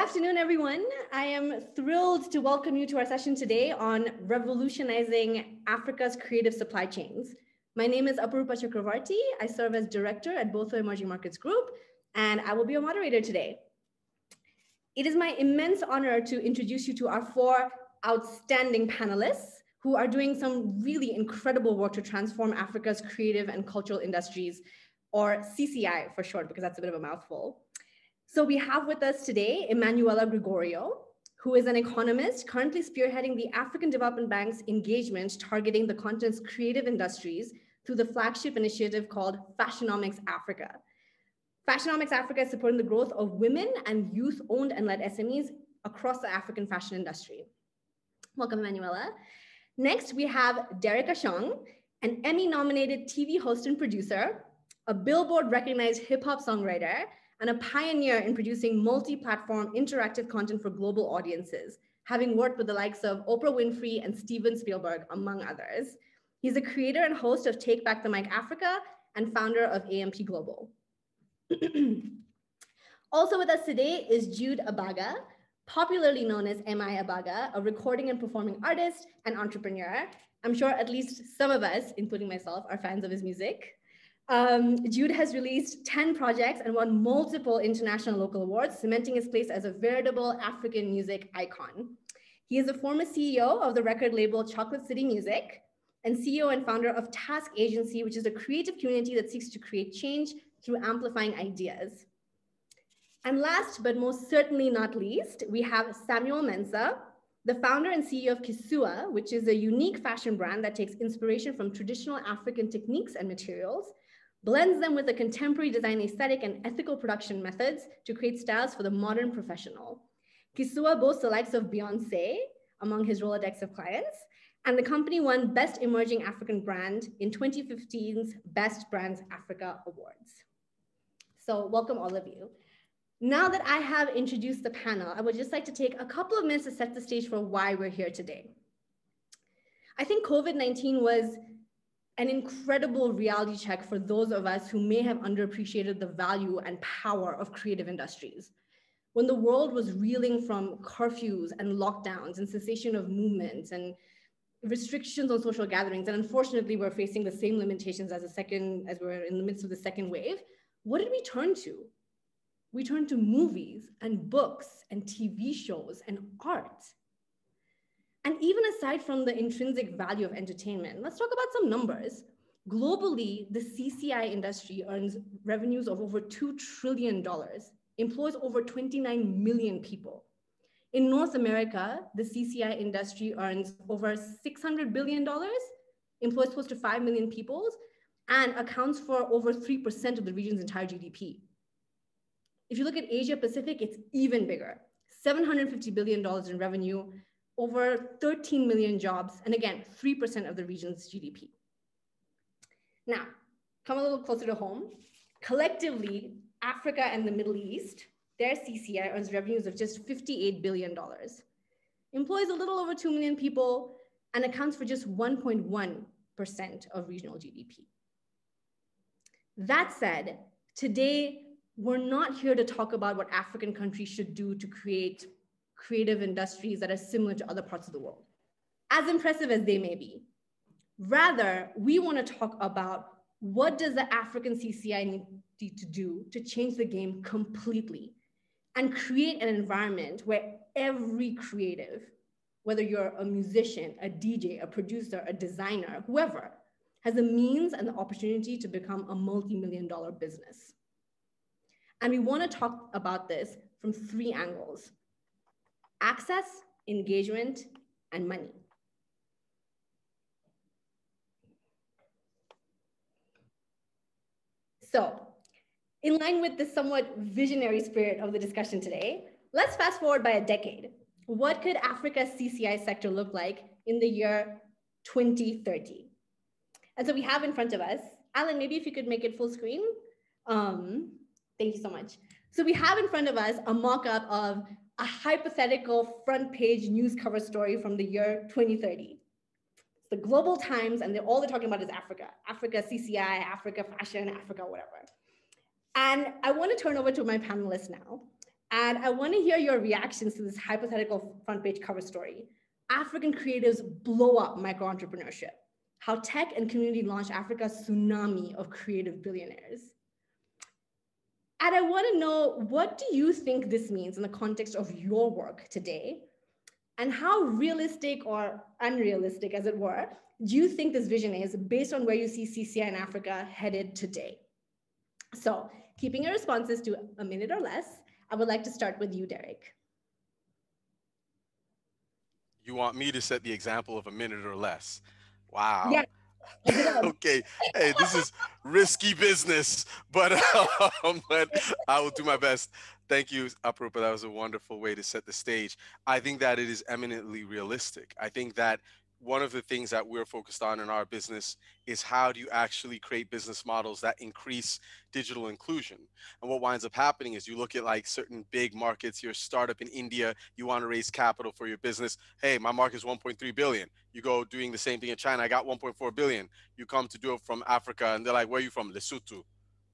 afternoon, everyone. I am thrilled to welcome you to our session today on revolutionizing Africa's creative supply chains. My name is Aparupa Chakravarti. I serve as director at Botho Emerging Markets Group, and I will be your moderator today. It is my immense honor to introduce you to our four outstanding panelists who are doing some really incredible work to transform Africa's creative and cultural industries, or CCI for short, because that's a bit of a mouthful. So we have with us today Emanuela Gregorio, who is an economist currently spearheading the African Development Bank's engagement targeting the continent's creative industries through the flagship initiative called Fashionomics Africa. Fashionomics Africa is supporting the growth of women and youth owned and led SMEs across the African fashion industry. Welcome, Emanuela. Next, we have Derek Ashong, an Emmy nominated TV host and producer, a Billboard recognized hip hop songwriter, and a pioneer in producing multi-platform interactive content for global audiences, having worked with the likes of Oprah Winfrey and Steven Spielberg, among others. He's a creator and host of Take Back the Mic Africa and founder of AMP Global. also with us today is Jude Abaga, popularly known as M.I. Abaga, a recording and performing artist and entrepreneur. I'm sure at least some of us, including myself, are fans of his music. Um, Jude has released 10 projects and won multiple international local awards, cementing his place as a veritable African music icon. He is a former CEO of the record label Chocolate City Music and CEO and founder of Task Agency, which is a creative community that seeks to create change through amplifying ideas. And last, but most certainly not least, we have Samuel Mensah, the founder and CEO of Kisua, which is a unique fashion brand that takes inspiration from traditional African techniques and materials blends them with a contemporary design aesthetic and ethical production methods to create styles for the modern professional. Kisua boasts the likes of Beyonce among his Rolodex of clients, and the company won Best Emerging African Brand in 2015's Best Brands Africa Awards. So welcome all of you. Now that I have introduced the panel, I would just like to take a couple of minutes to set the stage for why we're here today. I think COVID-19 was an incredible reality check for those of us who may have underappreciated the value and power of creative industries. When the world was reeling from curfews and lockdowns and cessation of movements and restrictions on social gatherings, and unfortunately we're facing the same limitations as a second, as we're in the midst of the second wave, what did we turn to? We turned to movies and books and TV shows and art. And even aside from the intrinsic value of entertainment, let's talk about some numbers. Globally, the CCI industry earns revenues of over $2 trillion, employs over 29 million people. In North America, the CCI industry earns over $600 billion, employs close to 5 million people, and accounts for over 3% of the region's entire GDP. If you look at Asia Pacific, it's even bigger, $750 billion in revenue, over 13 million jobs, and again, 3% of the region's GDP. Now, come a little closer to home. Collectively, Africa and the Middle East, their CCI earns revenues of just $58 billion, employs a little over 2 million people, and accounts for just 1.1% of regional GDP. That said, today, we're not here to talk about what African countries should do to create creative industries that are similar to other parts of the world, as impressive as they may be. Rather, we want to talk about what does the African CCI need to do to change the game completely and create an environment where every creative, whether you're a musician, a DJ, a producer, a designer, whoever, has the means and the opportunity to become a multi-million dollar business. And we want to talk about this from three angles access, engagement, and money. So in line with the somewhat visionary spirit of the discussion today, let's fast forward by a decade. What could Africa's CCI sector look like in the year 2030? And so we have in front of us, Alan, maybe if you could make it full screen. Um, thank you so much. So we have in front of us a mock-up of a hypothetical front page news cover story from the year 2030. It's the Global Times, and they're, all they're talking about is Africa, Africa CCI, Africa fashion, Africa whatever. And I want to turn over to my panelists now. And I want to hear your reactions to this hypothetical front page cover story. African creatives blow up micro entrepreneurship. How tech and community launched Africa's tsunami of creative billionaires. And I want to know what do you think this means in the context of your work today? And how realistic or unrealistic, as it were, do you think this vision is based on where you see CCI in Africa headed today? So, keeping your responses to a minute or less, I would like to start with you, Derek. You want me to set the example of a minute or less? Wow. Yeah. okay. Hey, this is risky business, but, um, but I will do my best. Thank you, Aparupa. That was a wonderful way to set the stage. I think that it is eminently realistic. I think that one of the things that we're focused on in our business is how do you actually create business models that increase digital inclusion? And what winds up happening is you look at like certain big markets your startup in india you want to raise capital for your business. Hey my market is 1.3 billion. You go doing the same thing in china i got 1.4 billion. You come to do it from africa and they're like where are you from? Lesotho.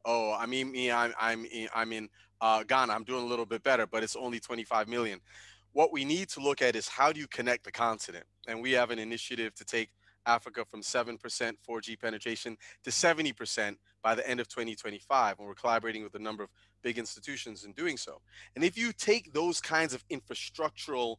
Oh i mean me i'm i'm i'm in uh, ghana. I'm doing a little bit better but it's only 25 million what we need to look at is how do you connect the continent? And we have an initiative to take Africa from 7% 4G penetration to 70% by the end of 2025. And we're collaborating with a number of big institutions in doing so. And if you take those kinds of infrastructural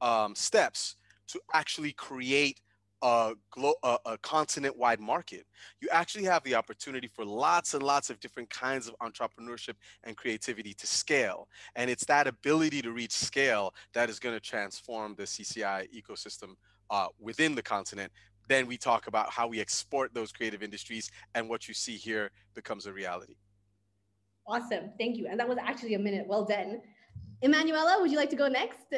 um, steps to actually create a, glo- a, a continent-wide market, you actually have the opportunity for lots and lots of different kinds of entrepreneurship and creativity to scale. And it's that ability to reach scale that is going to transform the CCI ecosystem uh, within the continent. Then we talk about how we export those creative industries, and what you see here becomes a reality. Awesome, thank you. And that was actually a minute. Well done. Emanuela, would you like to go next?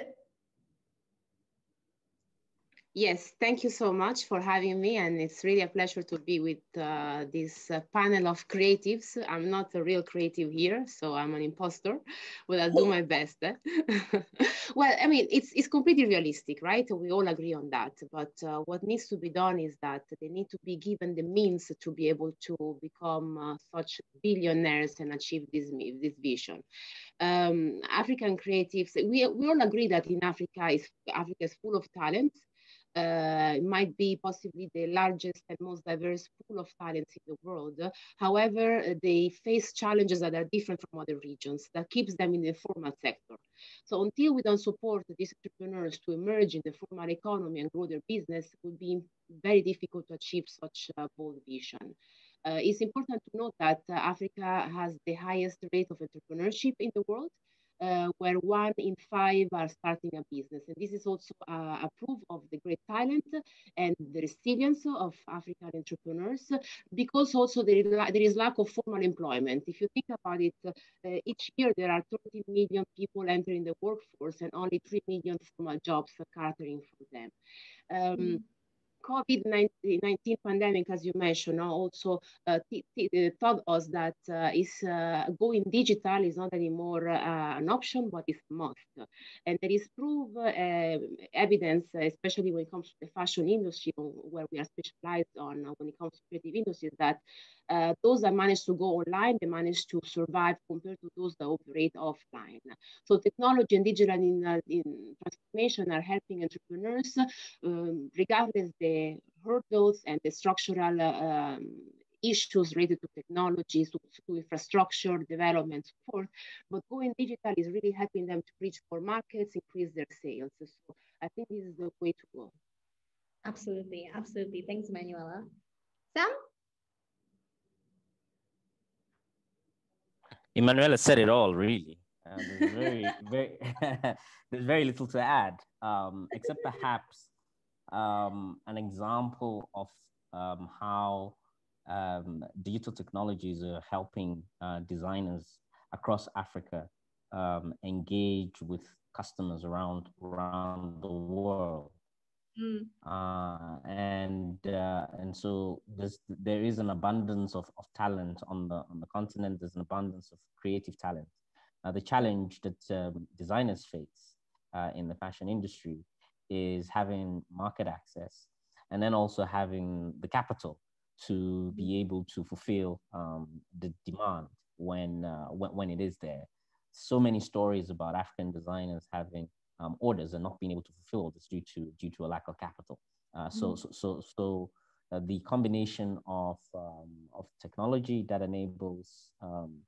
Yes, thank you so much for having me. And it's really a pleasure to be with uh, this uh, panel of creatives. I'm not a real creative here, so I'm an imposter, but I'll do my best. Eh? well, I mean, it's, it's completely realistic, right? We all agree on that. But uh, what needs to be done is that they need to be given the means to be able to become uh, such billionaires and achieve this, this vision. Um, African creatives, we, we all agree that in Africa, is, Africa is full of talent uh, might be possibly the largest and most diverse pool of talents in the world. However, they face challenges that are different from other regions that keeps them in the formal sector. So until we don't support these entrepreneurs to emerge in the formal economy and grow their business, it would be very difficult to achieve such a bold vision. Uh, it's important to note that uh, Africa has the highest rate of entrepreneurship in the world, uh, where one in five are starting a business. And this is also uh, a proof of the great talent and the resilience of African entrepreneurs, because also there is, lack of formal employment. If you think about it, uh, each year there are 30 million people entering the workforce and only 3 million formal jobs are catering for them. Um, mm -hmm. COVID-19 pandemic, as you mentioned, also uh, uh, taught us that uh, is uh, going digital is not anymore uh, an option, but it's must. And there is proof uh, evidence, especially when it comes to the fashion industry, where we are specialized on when it comes to creative industries, that those that manage to go online, they manage to survive compared to those that operate offline. So technology and digital in, in transformation are helping entrepreneurs, um, regardless the hurdles and the structural um, issues related to technologies, to, to, infrastructure, development, so forth. But going digital is really helping them to reach more markets, increase their sales. So I think this is the way to go. Absolutely, absolutely. Thanks, Manuela. Sam? Emanuela said it all, really. Uh, there's very, very, there's very little to add, um, except perhaps um, an example of um, how um, digital technologies are helping uh, designers across Africa um, engage with customers around around the world. Mm. Uh, and uh, and so there's there is an abundance of, of talent on the on the continent. There's an abundance of creative talent. Uh, the challenge that um, designers face uh, in the fashion industry is having market access, and then also having the capital to be able to fulfill um, the demand when, uh, when when it is there. so many stories about African designers having um, orders and not being able to fulfill this due to due to a lack of capital. Uh, so, mm-hmm. so so so uh, the combination of um, of technology that enables um,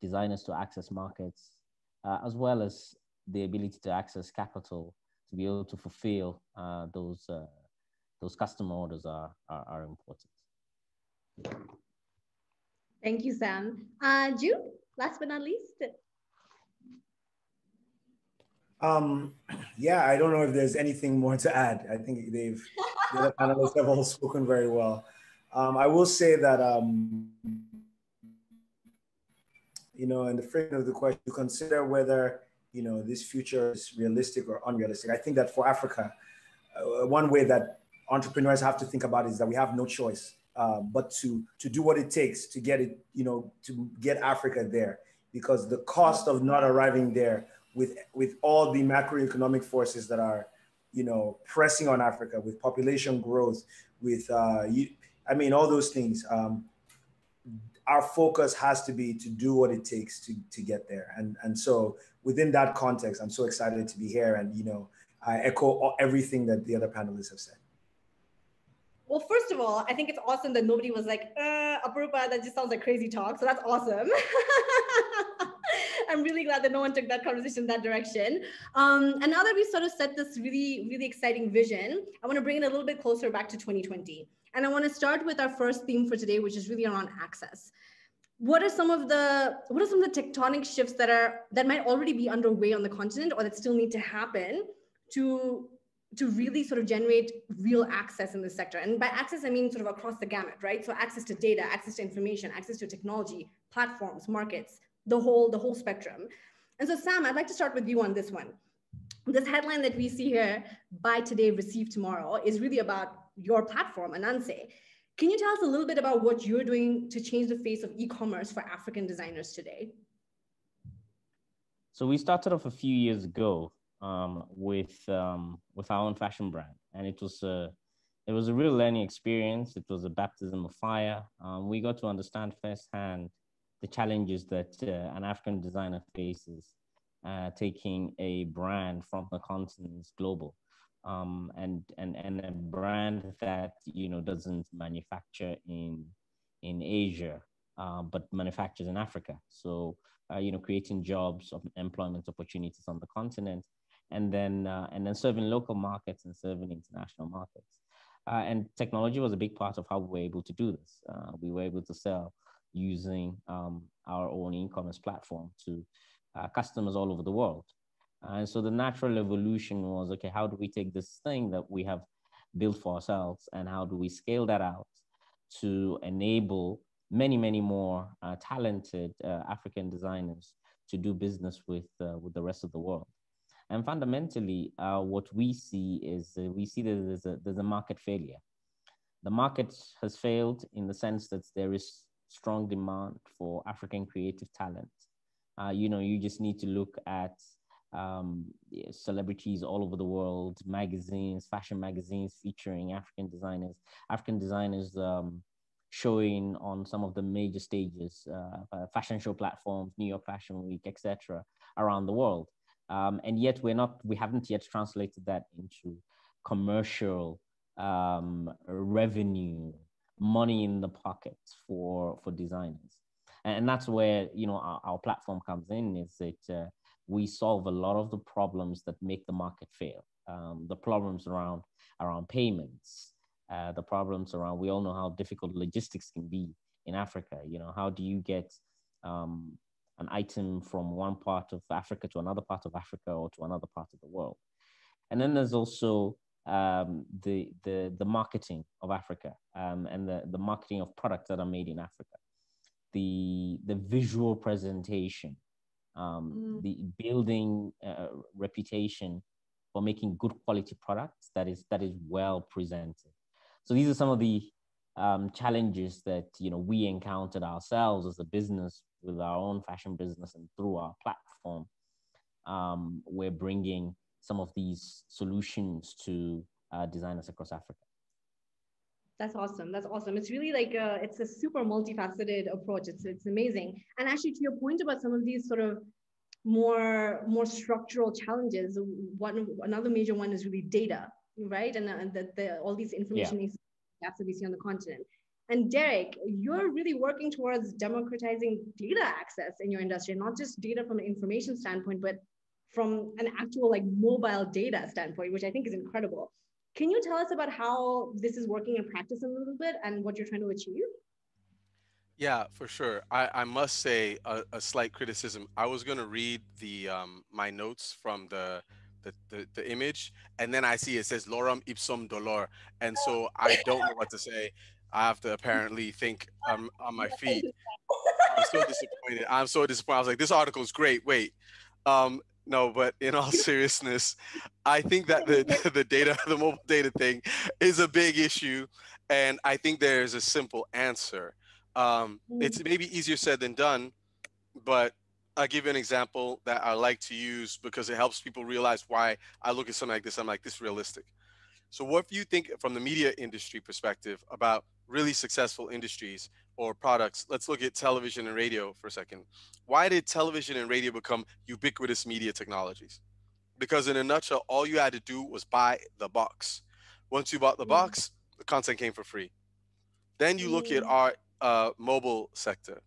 designers to access markets, uh, as well as the ability to access capital to be able to fulfill uh, those uh, those customer orders are, are, are important. Thank you, Sam. Uh, Jude, last but not least. Um, yeah, I don't know if there's anything more to add. I think they've the other panelists have all spoken very well. Um, I will say that um, you know, in the frame of the question, to consider whether you know this future is realistic or unrealistic. I think that for Africa, uh, one way that entrepreneurs have to think about is that we have no choice uh, but to to do what it takes to get it, you know, to get Africa there, because the cost of not arriving there with with all the macroeconomic forces that are, you know, pressing on Africa with population growth, with uh, you, I mean, all those things. Um, our focus has to be to do what it takes to to get there, and and so within that context, I'm so excited to be here, and you know, I echo everything that the other panelists have said. Well, first of all, I think it's awesome that nobody was like, uh, that just sounds like crazy talk. So that's awesome. I'm really glad that no one took that conversation that direction. Um, and now that we sort of set this really, really exciting vision, I want to bring it a little bit closer back to 2020. And I want to start with our first theme for today, which is really around access. What are some of the what are some of the tectonic shifts that are that might already be underway on the continent or that still need to happen to to really sort of generate real access in this sector. And by access, I mean sort of across the gamut, right? So access to data, access to information, access to technology, platforms, markets, the whole, the whole spectrum. And so Sam, I'd like to start with you on this one. This headline that we see here, buy today, receive tomorrow, is really about your platform, Ananse. Can you tell us a little bit about what you're doing to change the face of e-commerce for African designers today? So we started off a few years ago um, with um, with our own fashion brand, and it was a it was a real learning experience. It was a baptism of fire. Um, we got to understand firsthand the challenges that uh, an African designer faces uh, taking a brand from the continent global. Um, and and and a brand that you know doesn't manufacture in in Asia, uh, but manufactures in Africa. So uh, you know, creating jobs, of employment opportunities on the continent, and then uh, and then serving local markets and serving international markets. Uh, and technology was a big part of how we were able to do this. Uh, we were able to sell using um, our own e-commerce platform to uh, customers all over the world. And so the natural evolution was okay, how do we take this thing that we have built for ourselves and how do we scale that out to enable many, many more uh, talented uh, African designers to do business with, with the rest of the world? And fundamentally, uh, what we see is uh, we see that there's a, there's a market failure. The market has failed in the sense that there is strong demand for African creative talent. Uh, you know, you just need to look at um, celebrities all over the world, magazines, fashion magazines featuring African designers, African designers um, showing on some of the major stages, uh, fashion show platforms, New York Fashion Week, etc., around the world. Um, and yet we're not, we haven't yet translated that into commercial um, revenue, money in the pocket for, for designers. And that's where, you know, our, our platform comes in is that uh, we solve a lot of the problems that make the market fail. Um, the problems around, around payments, uh, the problems around, we all know how difficult logistics can be in Africa. You know, how do you get um, an item from one part of Africa to another part of Africa or to another part of the world. And then there's also um, the, the, the marketing of Africa um, and the, the marketing of products that are made in Africa, the, the visual presentation, um, mm. the building uh, reputation for making good quality products that is, that is well presented. So these are some of the um, challenges that you know we encountered ourselves as a business with our own fashion business and through our platform, um, we're bringing some of these solutions to uh, designers across Africa. That's awesome. That's awesome. It's really like a, it's a super multifaceted approach. It's it's amazing. And actually, to your point about some of these sort of more more structural challenges. One another major one is really data, right? And, and that the, all these information yeah. gaps that we see on the continent. And Derek, you're really working towards democratizing data access in your industry, not just data from an information standpoint, but from an actual like mobile data standpoint, which I think is incredible. Can you tell us about how this is working in practice a little bit and what you're trying to achieve? Yeah, for sure. I, I must say a, a slight criticism. I was going to read the um, my notes from the, the, the the image, and then I see it says "lorem ipsum dolor," and so I don't know what to say. I have to apparently think I'm on my feet. I'm so disappointed. I'm so disappointed. I was like, this article is great. Wait, um, no, but in all seriousness, I think that the the data, the mobile data thing, is a big issue, and I think there's a simple answer. Um, it's mm. maybe easier said than done, but I'll give you an example that I like to use because it helps people realize why I look at something like this. I'm like, this realistic. So, what if you think from the media industry perspective about really successful industries or products? Let's look at television and radio for a second. Why did television and radio become ubiquitous media technologies? Because, in a nutshell, all you had to do was buy the box. Once you bought the mm. box, the content came for free. Then you look at mm. our uh, mobile sector.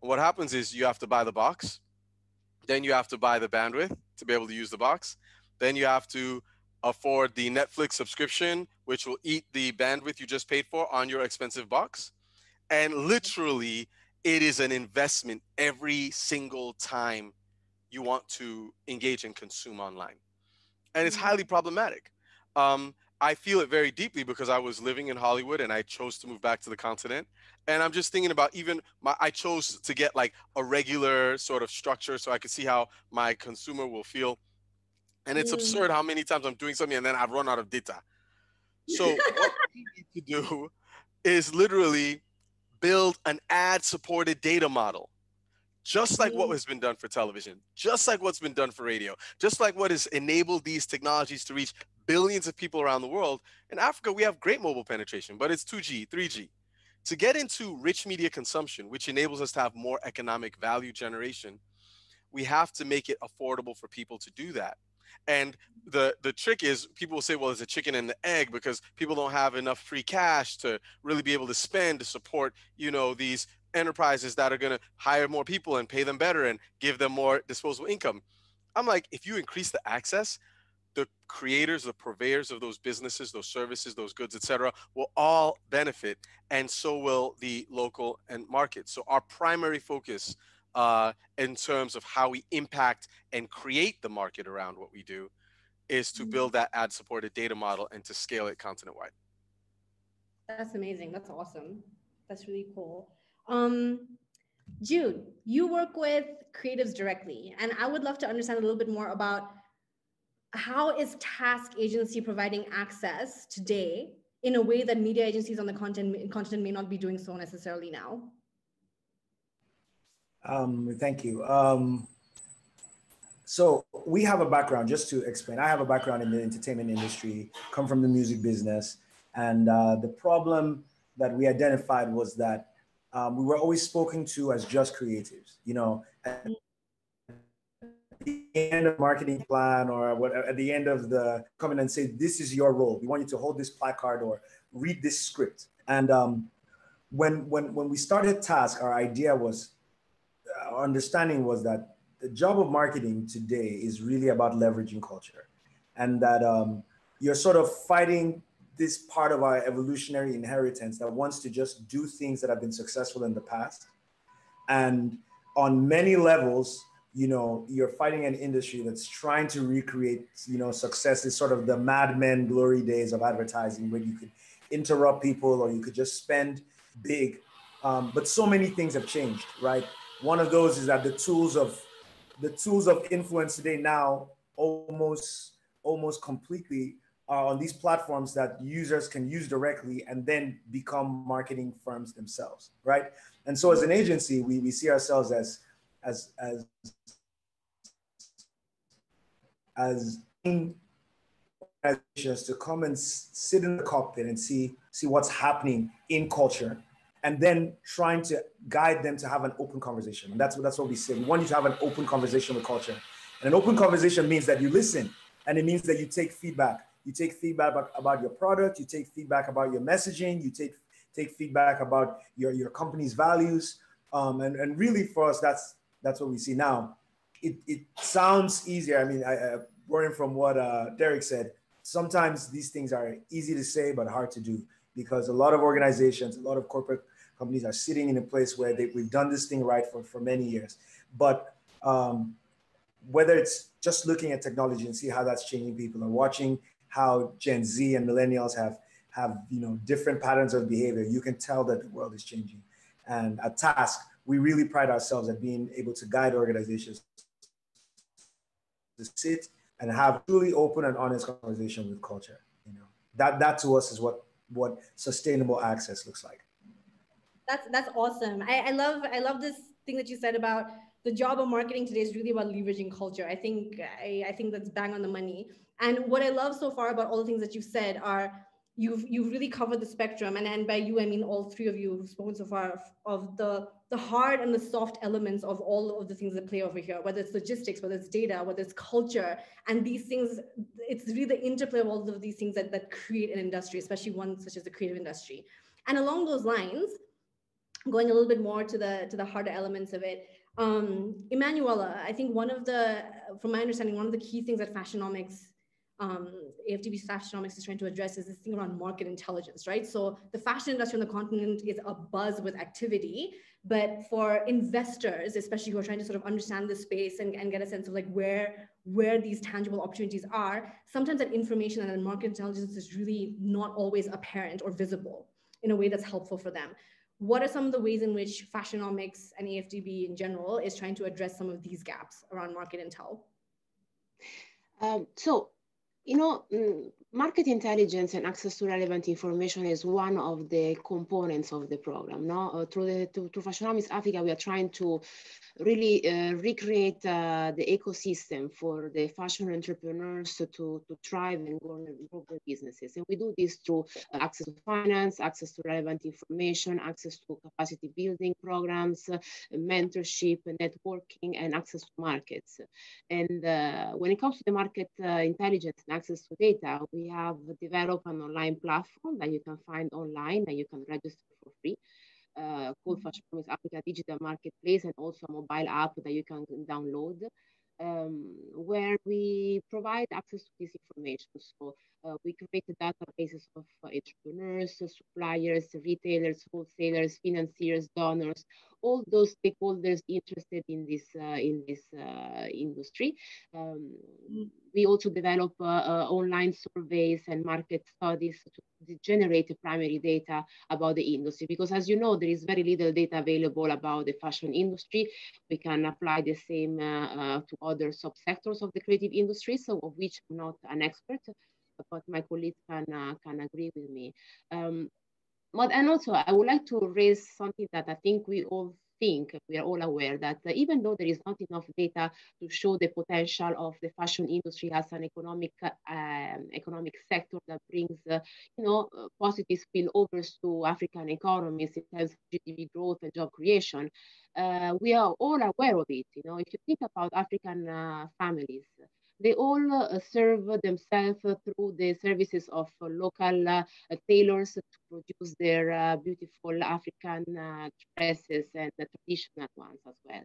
what happens is you have to buy the box, then you have to buy the bandwidth to be able to use the box, then you have to afford the Netflix subscription, which will eat the bandwidth you just paid for on your expensive box. And literally, it is an investment every single time you want to engage and consume online. And it's mm-hmm. highly problematic. Um, I feel it very deeply because I was living in Hollywood and I chose to move back to the continent. And I'm just thinking about even my, I chose to get like a regular sort of structure so I could see how my consumer will feel. And it's mm. absurd how many times I'm doing something and then I've run out of data. So what we need to do is literally build an ad supported data model just like what mm. has been done for television, just like what's been done for radio, just like what has enabled these technologies to reach billions of people around the world. In Africa, we have great mobile penetration, but it's 2G, 3G. To get into rich media consumption, which enables us to have more economic value generation, we have to make it affordable for people to do that. And the the trick is people will say, well, it's a chicken and the egg because people don't have enough free cash to really be able to spend to support, you know, these enterprises that are going to hire more people and pay them better and give them more disposable income. I'm like, if you increase the access, the creators, the purveyors of those businesses, those services, those goods, etc., will all benefit, and so will the local and market. So our primary focus uh, in terms of how we impact and create the market around what we do is to mm-hmm. build that ad-supported data model and to scale it continent-wide. That's amazing. That's awesome. That's really cool. Um, Jude, you work with creatives directly, and I would love to understand a little bit more about how is task agency providing access today in a way that media agencies on the content continent may not be doing so necessarily now? Um, thank you. Um, so we have a background, just to explain, I have a background in the entertainment industry, come from the music business. And uh, the problem that we identified was that um, we were always spoken to as just creatives, you know, at the end of marketing plan or what, at the end of the come in and say, this is your role. We want you to hold this placard or read this script. And um, when, when, when we started Task, our idea was, our understanding was that the job of marketing today is really about leveraging culture and that um, you're sort of fighting this part of our evolutionary inheritance that wants to just do things that have been successful in the past. And on many levels, you know you're fighting an industry that's trying to recreate you know success is sort of the Mad Men glory days of advertising where you could interrupt people or you could just spend big um, but so many things have changed right one of those is that the tools of the tools of influence today now almost almost completely are on these platforms that users can use directly and then become marketing firms themselves right? And so as an agency we, we see ourselves as as as as organizations to come and sit in the cockpit and see see what's happening in culture and then trying to guide them to have an open conversation. And that's, what that's what we say. We want you to have an open conversation with culture. And an open conversation means that you listen and it means that you take feedback. You take feedback about, your product, you take feedback about your messaging, you take, take feedback about your, your company's values. Um, and, and really for us, that's, that's what we see now. It, it sounds easier. I mean, I, I, borrowing from what uh, Derek said, sometimes these things are easy to say, but hard to do because a lot of organizations, a lot of corporate companies are sitting in a place where they, we've done this thing right for, for many years. But um, whether it's just looking at technology and see how that's changing people or watching how Gen Z and millennials have have you know different patterns of behavior, you can tell that the world is changing. And at Task, we really pride ourselves at being able to guide organizations to sit and have truly open and honest conversation with culture. You know, that that to us is what what sustainable access looks like. That's that's awesome. I, I love I love this thing that you said about the job of marketing today is really about leveraging culture. I think I, I think that's bang on the money. And what I love so far about all the things that you've said are you've you've really covered the spectrum and, and by you i mean all three of you who've spoken so far of, of, the the hard and the soft elements of all of the things that play over here whether it's logistics whether it's data whether it's culture and these things it's really the interplay of all of these things that, that create an industry especially one such as the creative industry and along those lines going a little bit more to the to the harder elements of it um, Emanuela, I think one of the, from my understanding, one of the key things that Fashionomics um, AFDB Fashionomics is trying to address is this thing around market intelligence, right? So the fashion industry on the continent is a buzz with activity, but for investors, especially who are trying to sort of understand the space and, and get a sense of like where where these tangible opportunities are, sometimes that information and that market intelligence is really not always apparent or visible in a way that's helpful for them. What are some of the ways in which Fashionomics and AFDB in general is trying to address some of these gaps around market intel? Um, so you know, mm, market intelligence and access to relevant information is one of the components of the program. No, uh, through the through, Fashionomics Africa, we are trying to really uh, recreate uh, the ecosystem for the fashion entrepreneurs to, to thrive and grow, their businesses. And we do this through uh, access to finance, access to relevant information, access to capacity building programs, uh, mentorship, networking, and access to markets. And uh, when it comes to the market intelligence and access to data, we have developed an online platform that you can find online and you can register for free. Uh, called Fashionomics Africa Digital Marketplace and also a mobile app that you can download. Um, where we provide access to this information. So uh, we create databases of uh, entrepreneurs, suppliers, retailers, wholesalers, financiers, donors, all those stakeholders interested in this uh, in this uh, industry. Um, we also develop uh, uh, online surveys and market studies to generate primary data about the industry because as you know there is very little data available about the fashion industry we can apply the same to other subsectors of the creative industry so of which i'm not an expert but my colleagues can uh, can agree with me. Um, but and also I would like to raise something that I think we all think we are all aware that uh, even though there is not enough data to show the potential of the fashion industry as an economic um, economic sector that brings uh, you know uh, positive spillovers to African economies in terms of GDP growth and job creation, uh, we are all aware of it. You know, if you think about African uh, families they all uh, serve themselves through the services of local uh, tailors to produce their uh, beautiful African dresses and the traditional ones as well.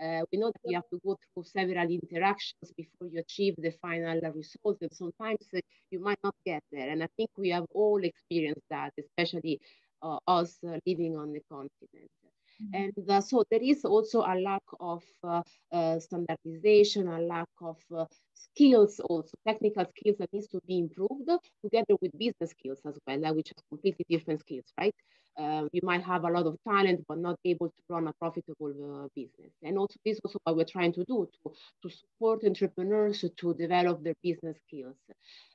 Uh, we know that you have to go through several interactions before you achieve the final result, and sometimes uh, you might not get there. And I think we have all experienced that, especially uh, us living on the continent. And uh, so there is also a lack of standardization, a lack of uh, skills, also technical skills that needs to be improved together with business skills as well, uh, which are completely different skills, right? Uh, you might have a lot of talent, but not able to run a profitable business. And also this is also what we're trying to do, to, to support entrepreneurs to develop their business skills.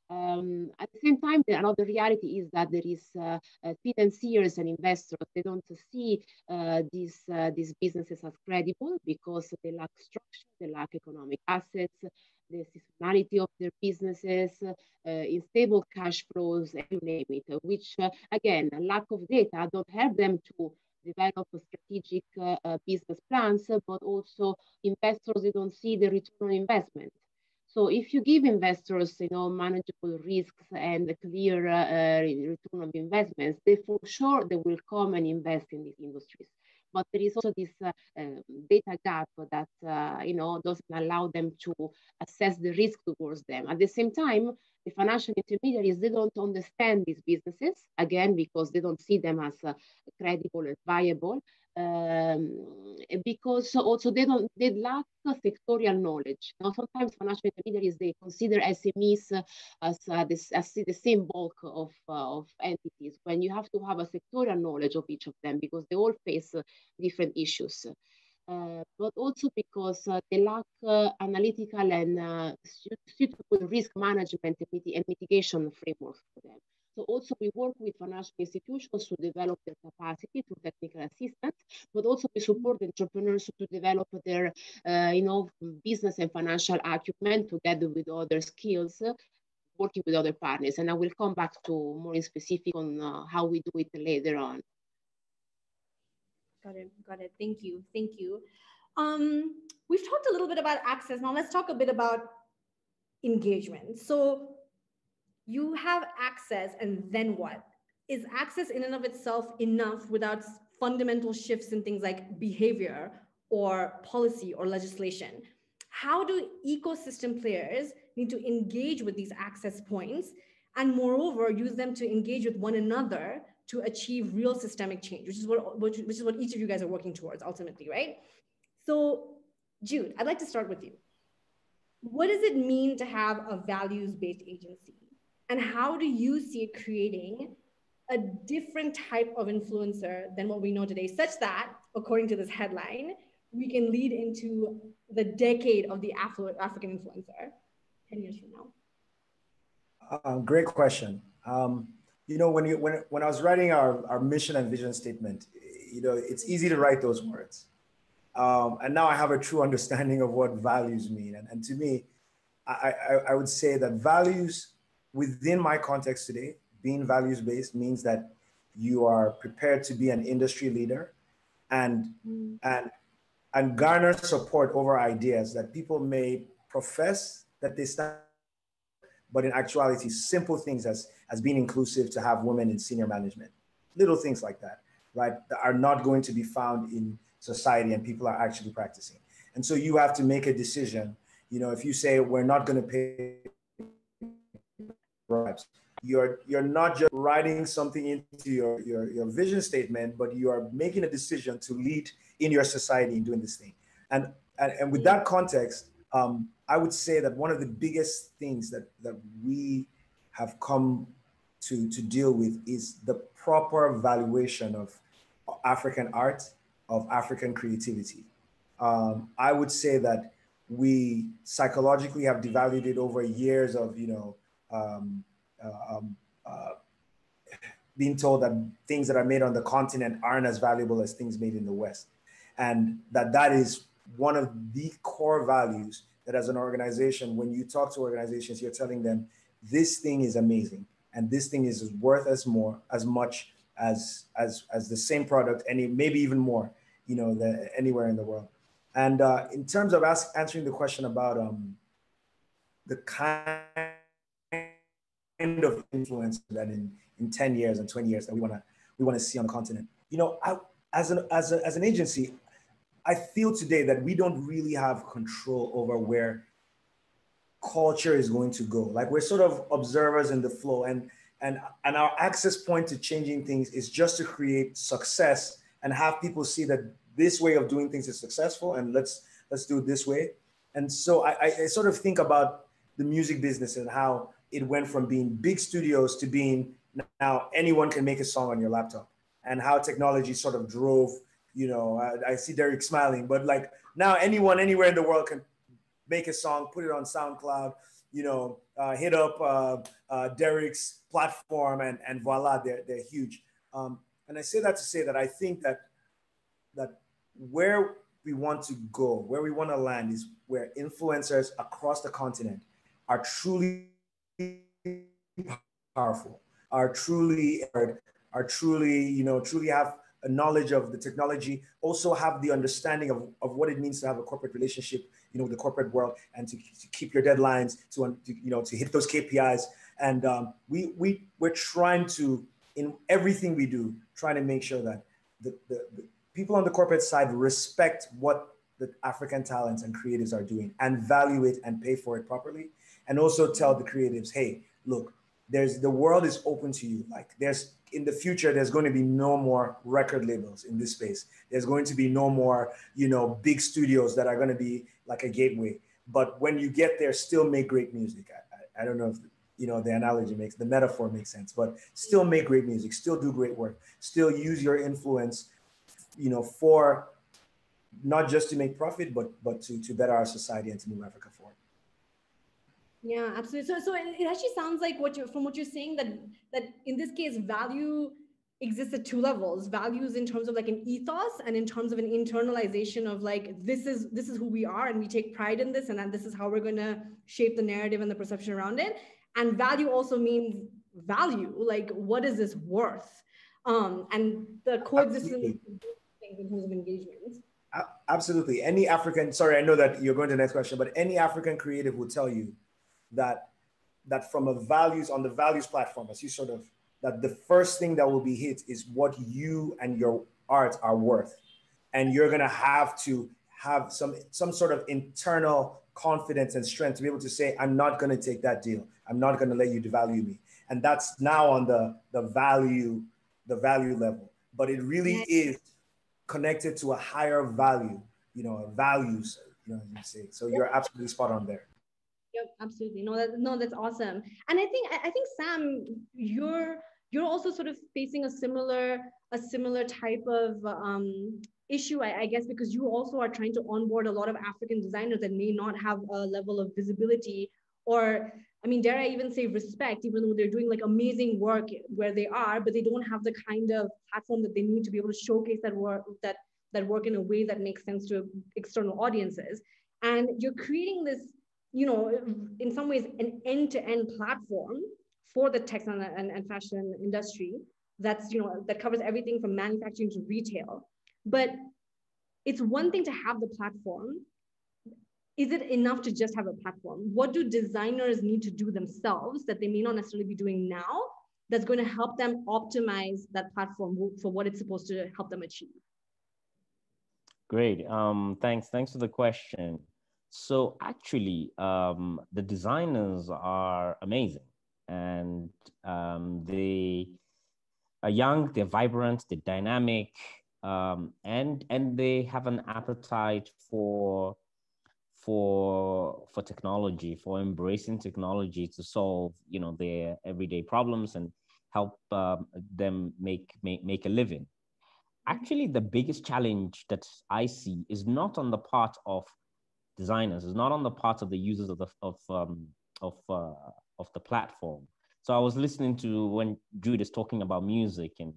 Um, at the same time, another reality is that there is uh, uh, financiers and investors. They don't see uh, these uh, these businesses as credible because they lack structure, they lack economic assets, the seasonality of their businesses, uh, unstable cash flows, you name it. Which uh, again, lack of data don't help them to develop strategic uh, uh, business plans, but also investors, they don't see the return on investment. So if you give investors, you know, manageable risks and a clear uh, return on investments, they for sure they will come and invest in these industries but there is also this uh, um, data gap that uh, you know doesn't allow them to assess the risk towards them. At the same time, the financial intermediaries they don't understand these businesses again because they don't see them as uh, credible and viable um, because also they don't they lack sectorial knowledge. Now sometimes financial intermediaries they consider SMEs as uh, this as the same bulk of uh, of entities when you have to have a sectorial knowledge of each of them because they all face uh, different issues. Uh, but also because uh, they lack uh, analytical and suitable risk management and mitigation frameworks for them. So also we work with financial institutions to develop their capacity through technical assistance, but also we support entrepreneurs to develop their, uh, you know, business and financial acumen together with other skills, working with other partners. And I will come back to more in specific on uh, how we do it later on. Got it, got it. Thank you, thank you. Um, we've talked a little bit about access. Now let's talk a bit about engagement. So you have access and then what? Is access in and of itself enough without fundamental shifts in things like behavior or policy or legislation? How do ecosystem players need to engage with these access points and moreover use them to engage with one another to achieve real systemic change, which is what which, which is what each of you guys are working towards ultimately, right? So, Jude, I'd like to start with you. What does it mean to have a values-based agency? And how do you see it creating a different type of influencer than what we know today, such that, according to this headline, we can lead into the decade of the Afro- African influencer 10 years from now? Uh, great question. Um, you know, when, you, when, when I was writing our, our mission and vision statement, you know, it's easy to write those words. Um, and now I have a true understanding of what values mean. And, and to me, I, I, I would say that values within my context today, being values based means that you are prepared to be an industry leader and mm. and and garner support over ideas that people may profess that they stand but in actuality simple things as as being inclusive to have women in senior management. Little things like that right that are not going to be found in society and people are actually practicing. And so you have to make a decision. You know if you say we're not going to pay bribes. You're you're not just writing something into your, your, your vision statement, but you are making a decision to lead in your society in doing this thing. And and, and with that context, um, I would say that one of the biggest things that that we have come to to deal with is the proper valuation of African art, of African creativity. Um, I would say that we psychologically have devalued it over years of you know um, uh, um, uh, being told that things that are made on the continent aren't as valuable as things made in the West. And that that is one of the core values that as an organization, when you talk to organizations, you're telling them this thing is amazing and this thing is worth as more as much as as as the same product and maybe even more you know the, anywhere in the world and uh, in terms of ask, answering the question about um, the kind kind of influence that in, in 10 years and 20 years that we want to we want to see on the continent. You know, I, as an as, a, as an agency, I feel today that we don't really have control over where culture is going to go. Like we're sort of observers in the flow, and and and our access point to changing things is just to create success and have people see that this way of doing things is successful, and let's let's do it this way. And so I, I sort of think about the music business and how it went from being big studios to being now anyone can make a song on your laptop. And how technology sort of drove you know I, I, see derek smiling but like now anyone anywhere in the world can make a song put it on soundcloud you know uh, hit up uh, uh, derek's platform and, and voila they're, they're huge. Um, and i say that to say that i think that that where we want to go where we want to land is where influencers across the continent are truly powerful, are truly are truly you know truly have a knowledge of the technology, also have the understanding of, of what it means to have a corporate relationship, you know, with the corporate world and to, to keep your deadlines, to, to, you know, to hit those KPIs. And um, we, we, we're trying to, in everything we do, trying to make sure that the, the, the people on the corporate side respect what the African talents and creatives are doing and value it and pay for it properly. And also tell the creatives, hey, look, there's the world is open to you. Like there's in the future, there's going to be no more record labels in this space. There's going to be no more, you know, big studios that are going to be like a gateway. But when you get there, still make great music. I, I, I don't know if you know the analogy makes the metaphor makes sense, but still make great music, still do great work, still use your influence, you know, for not just to make profit, but but to to better our society and to move Africa forward. Yeah, absolutely. So, so it actually sounds like what you from what you're saying that that in this case, value exists at two levels. Values in terms of like an ethos and in terms of an internalization of like this is this is who we are and we take pride in this and that this is how we're going to shape the narrative and the perception around it. And value also means value like what is this worth? Um and the coexistence in terms of engagement absolutely. Any african sorry i know that you're going to the next question but any african creative will tell you that that from a values on the values platform, as you sort of that the first thing that will be hit is what you and your art are worth, and you're gonna have to have some some sort of internal confidence and strength to be able to say, I'm not gonna take that deal. I'm not gonna let you devalue me. And that's now on the the value the value level, but it really is connected to a higher value, you know, values, you know, you say. So you're absolutely spot on there. Yep, absolutely. No, that, no, that's awesome. And I think I think Sam, you're you're also sort of facing a similar a similar type of um, issue, I, I, guess, because you also are trying to onboard a lot of African designers that may not have a level of visibility or I mean, dare I even say respect, even though they're doing like amazing work where they are, but they don't have the kind of platform that they need to be able to showcase that work that that work in a way that makes sense to external audiences. And you're creating this you know, in some ways, an end-to-end platform for the textile and, and fashion industry that's, you know, that covers everything from manufacturing to retail. But it's one thing to have the platform. Is it enough to just have a platform? What do designers need to do themselves that they may not necessarily be doing now that's going to help them optimize that platform for what it's supposed to help them achieve? Great. Um, thanks. Thanks for the question. So actually, um, the designers are amazing, and um, they are young, they're vibrant, they're dynamic, um, and and they have an appetite for for for technology, for embracing technology to solve you know their everyday problems and help um, them make, make make a living. Actually, the biggest challenge that I see is not on the part of designers. It's not on the part of the users of the of um, of uh, of the platform. So I was listening to when Jude is talking about music and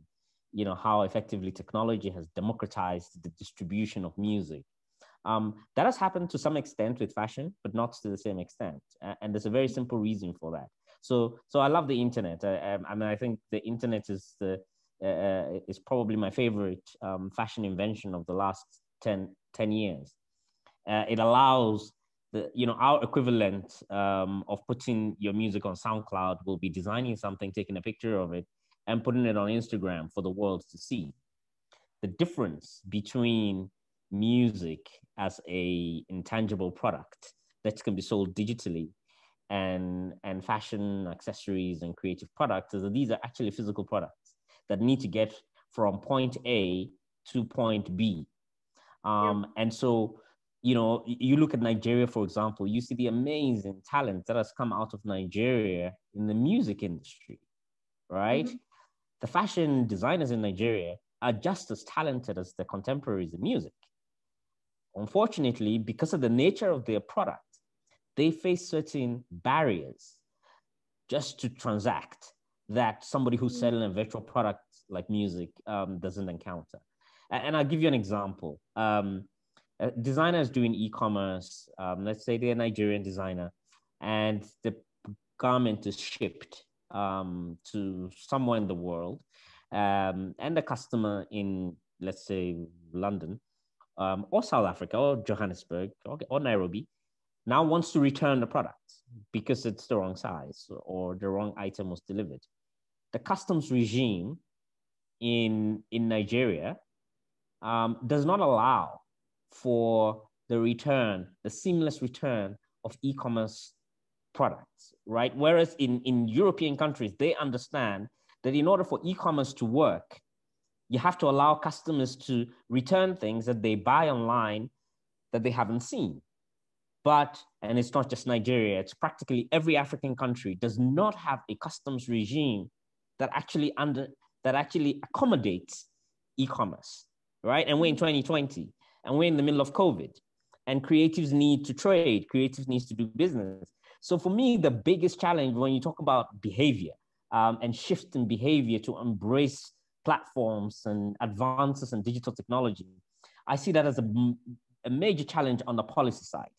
you know how effectively technology has democratized the distribution of music. Um, that has happened to some extent with fashion, but not to the same extent. And there's a very simple reason for that. So, so I love the internet. I, I mean, I think the internet is the uh, uh, is probably my favorite um, fashion invention of the last 10, 10 years uh, it allows the you know our equivalent um, of putting your music on SoundCloud will be designing something, taking a picture of it, and putting it on Instagram for the world to see. The difference between music as a intangible product that can be sold digitally and and fashion accessories and creative products is that these are actually physical products that need to get from point A to point B. Um, And so you know, you look at Nigeria, for example, you see the amazing talent that has come out of Nigeria in the music industry, right? Mm-hmm. The fashion designers in Nigeria are just as talented as the contemporaries in music. Unfortunately, because of the nature of their product, they face certain barriers just to transact that somebody who's selling a virtual product like music um, doesn't encounter. And I'll give you an example. Um, a designer is doing e-commerce. Um, let's say they're a Nigerian designer, and the garment is shipped um, to somewhere in the world, um, and the customer in, let's say, London um, or South Africa or Johannesburg or, or Nairobi now wants to return the product because it's the wrong size or the wrong item was delivered. The customs regime in, in Nigeria um, does not allow for the return, the seamless return of e-commerce products, right? Whereas in, in European countries, they understand that in order for e-commerce to work, you have to allow customers to return things that they buy online that they haven't seen. But, and it's not just Nigeria, it's practically every African country does not have a customs regime that actually under that actually accommodates e-commerce, right? And we're in 2020 and we're in the middle of COVID and creatives need to trade, creatives needs to do business. So for me, the biggest challenge when you talk about behavior um, and shift in behavior to embrace platforms and advances in digital technology, I see that as a, a major challenge on the policy side.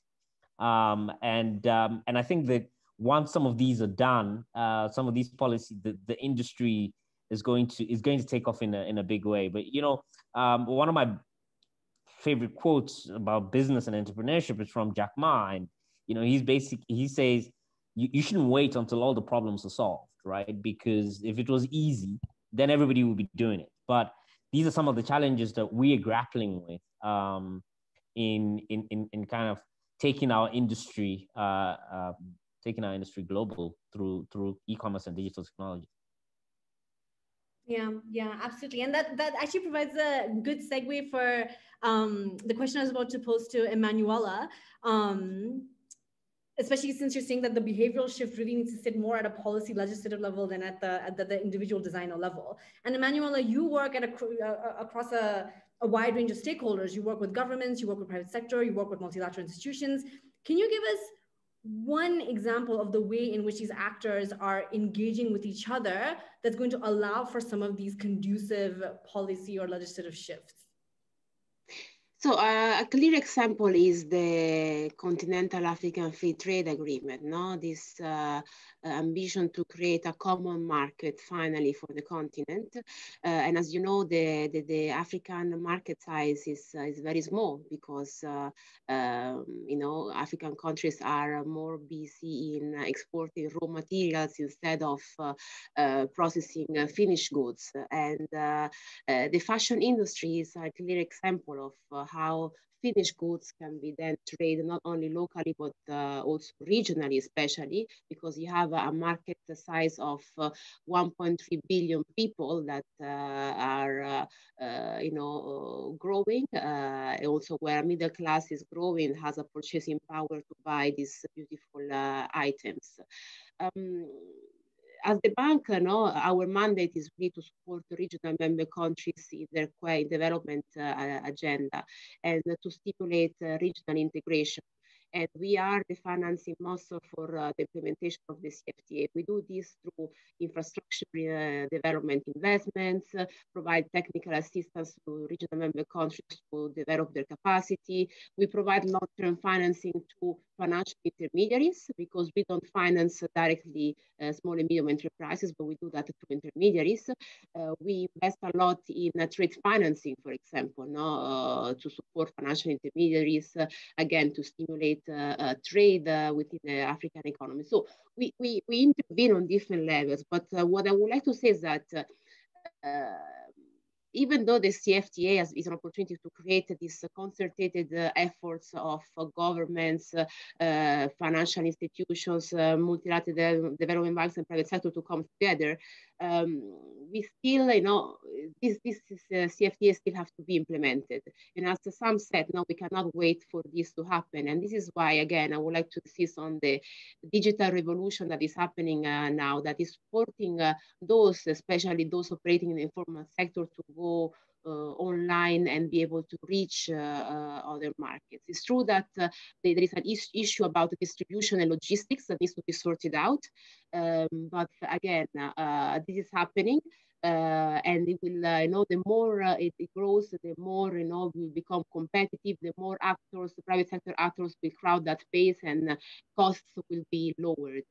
Um, and, um, and I think that once some of these are done, uh, some of these policies, the, the industry is going to is going to take off in a in a big way. But you know, um, one of my favorite quotes about business and entrepreneurship is from Jack Ma, and you know, he's basic. He says you, you shouldn't wait until all the problems are solved, right? Because if it was easy, then everybody would be doing it. But these are some of the challenges that we are grappling with um, in, in in in kind of taking our industry uh, uh, taking our industry global through through e-commerce and digital technology. Yeah, yeah, absolutely. And that, that actually provides a good segue for um, the question I was about to pose to Emanuela. Um, especially since you're saying that the behavioral shift really needs to sit more at a policy legislative level than at the, at the, the individual designer level. And Emanuela, you work at a, uh, across a, a wide range of stakeholders. You work with governments, you work with private sector, you work with multilateral institutions. Can you give us one example of the way in which these actors are engaging with each other that's going to allow for some of these conducive policy or legislative shifts? So uh, a clear example is the Continental African Free Trade Agreement, no? this uh, ambition to create a common market finally for the continent. Uh, and as you know, the, the, the, African market size is, uh, is very small because, uh, um, you know, African countries are more busy in exporting raw materials instead of uh, processing finished goods. And the fashion industry is a clear example of how finished goods can be then traded not only locally but uh, also regionally, especially because you have a market the size of uh, 1.3 billion people that uh, are, uh, uh, you know, growing. also, where middle class is growing, has a purchasing power to buy these beautiful items. Um, as the bank, no, our mandate is really to support the regional member countries in their development uh, agenda and to stimulate uh, regional integration and we are the financing muscle for uh, the implementation of the CFTA. We do this through infrastructure uh, development investments, uh, provide technical assistance to regional member countries to develop their capacity. We provide long-term financing to financial intermediaries because we don't finance directly uh, small and medium enterprises, but we do that through intermediaries. Uh, we invest a lot in uh, trade financing, for example, no, to support financial intermediaries, again, to stimulate uh, uh, trade uh, within the African economy. So we, we, we intervene on different levels, but what I would like to say is that even though the CFTA has, is an opportunity to create these concerted uh, efforts of uh, governments, uh, financial institutions, multilateral development banks, and private sector to come together, um, we still, you know, this, this is, uh, CFTA still have to be implemented. And as Sam said, no, we cannot wait for this to happen. And this is why, again, I would like to insist on the digital revolution that is happening uh, now, that is supporting uh, those, especially those operating in the informal sector, to go online and be able to reach uh, uh, other markets. It's true that there is an is issue about distribution and logistics that needs to be sorted out. Um, but again, this is happening. Uh, and it will, uh, you know, the more uh, it, it, grows, the more, you know, we become competitive, the more actors, the private sector actors will crowd that space and costs will be lowered.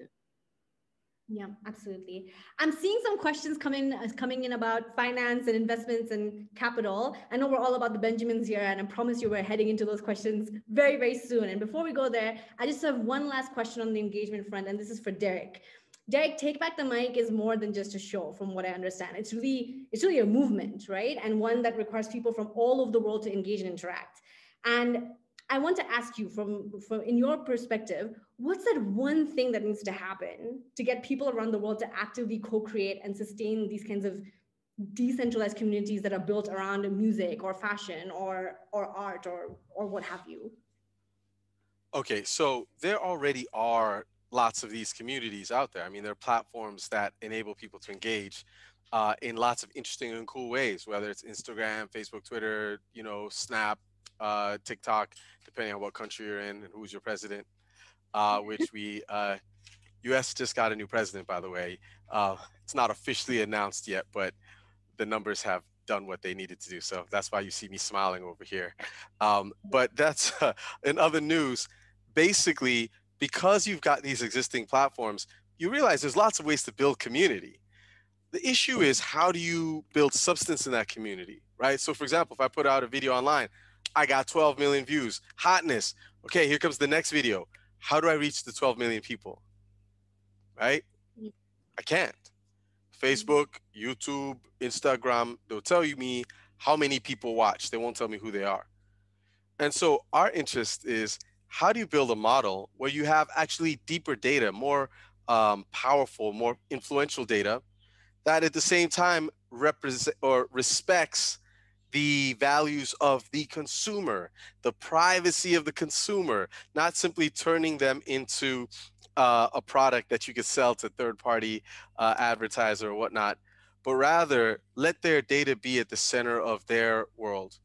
Yeah, absolutely. I'm seeing some questions coming uh, coming in about finance and investments and capital. I know we're all about the Benjamins here, and I promise you we're heading into those questions very, very soon. And before we go there, I just have one last question on the engagement front, and this is for Derek. Derek, Take Back the Mic is more than just a show, from what I understand. It's really, it's really a movement, right? And one that requires people from all over the world to engage and interact. And I want to ask you from, from in your perspective, what's that one thing that needs to happen to get people around the world to actively co-create and sustain these kinds of decentralized communities that are built around music or fashion or or art or or what have you? Okay, so there already are lots of these communities out there. I mean, there are platforms that enable people to engage uh, in lots of interesting and cool ways, whether it's Instagram, Facebook, Twitter, you know, Snap, uh, TikTok, depending on what country you're in and who's your president, uh, which we, uh, US just got a new president, by the way. Uh, it's not officially announced yet, but the numbers have done what they needed to do. So that's why you see me smiling over here. Um, but that's uh, in other news. Basically, because you've got these existing platforms, you realize there's lots of ways to build community. The issue is how do you build substance in that community, right? So, for example, if I put out a video online, I got 12 million views, hotness. Okay, here comes the next video. How do I reach the 12 million people? Right? I can't. Facebook, YouTube, Instagram, they'll tell you me how many people watch. They won't tell me who they are. And so our interest is how do you build a model where you have actually deeper data, more um, powerful, more influential data that at the same time represent or respects the values of the consumer, the privacy of the consumer, not simply turning them into uh, a product that you could sell to third party uh, advertiser or whatnot, but rather let their data be at the center of their world